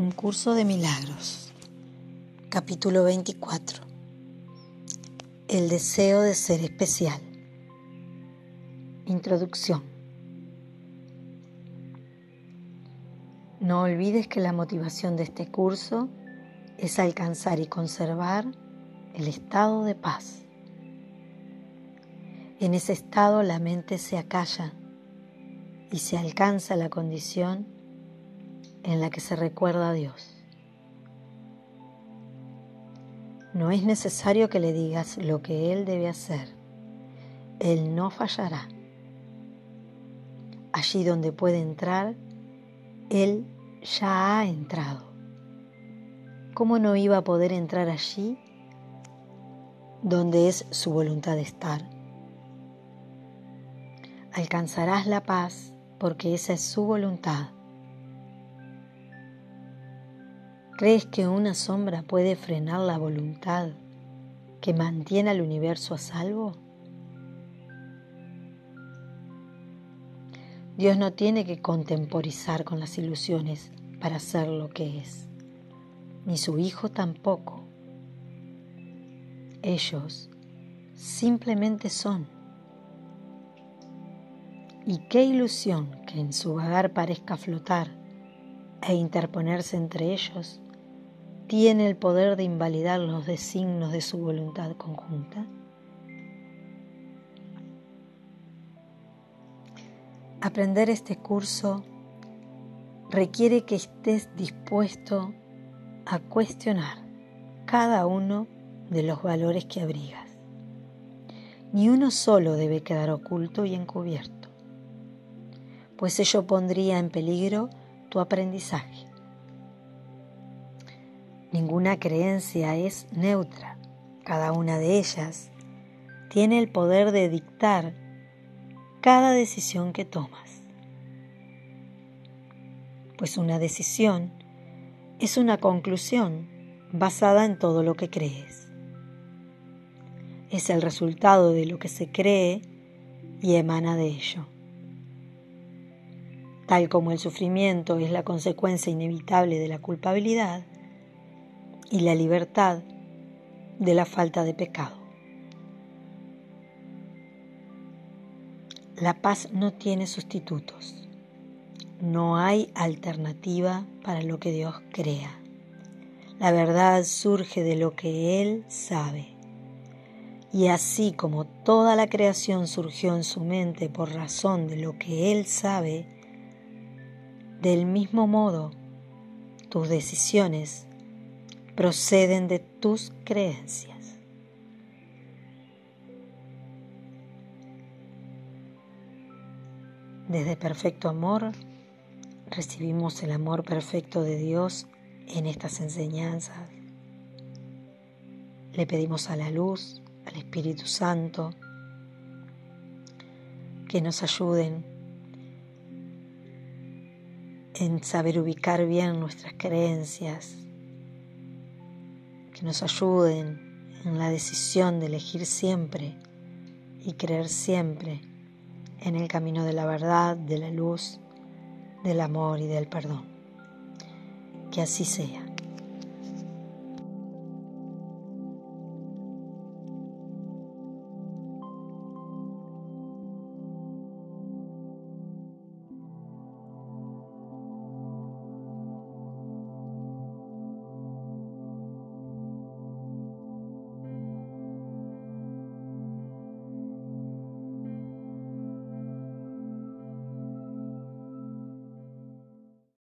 Un curso de milagros. Capítulo 24. El deseo de ser especial. Introducción. No olvides que la motivación de este curso es alcanzar y conservar el estado de paz. En ese estado la mente se acalla y se alcanza la condición en la que se recuerda a Dios. No es necesario que le digas lo que Él debe hacer. Él no fallará. Allí donde puede entrar, Él ya ha entrado. ¿Cómo no iba a poder entrar allí donde es su voluntad de estar? Alcanzarás la paz porque esa es su voluntad. ¿Crees que una sombra puede frenar la voluntad que mantiene al universo a salvo? Dios no tiene que contemporizar con las ilusiones para ser lo que es, ni su Hijo tampoco. Ellos simplemente son. Y qué ilusión que en su vagar parezca flotar e interponerse entre ellos tiene el poder de invalidar los designos de su voluntad conjunta. Aprender este curso requiere que estés dispuesto a cuestionar cada uno de los valores que abrigas. Ni uno solo debe quedar oculto y encubierto, pues ello pondría en peligro tu aprendizaje. Ninguna creencia es neutra, cada una de ellas tiene el poder de dictar cada decisión que tomas. Pues una decisión es una conclusión basada en todo lo que crees. Es el resultado de lo que se cree y emana de ello. Tal como el sufrimiento es la consecuencia inevitable de la culpabilidad y la libertad de la falta de pecado. La paz no tiene sustitutos. No hay alternativa para lo que Dios crea. La verdad surge de lo que Él sabe. Y así como toda la creación surgió en su mente por razón de lo que Él sabe, del mismo modo tus decisiones proceden de tus creencias. Desde perfecto amor recibimos el amor perfecto de Dios en estas enseñanzas. Le pedimos a la luz, al Espíritu Santo, que nos ayuden en saber ubicar bien nuestras creencias, que nos ayuden en la decisión de elegir siempre y creer siempre en el camino de la verdad, de la luz, del amor y del perdón. Que así sea.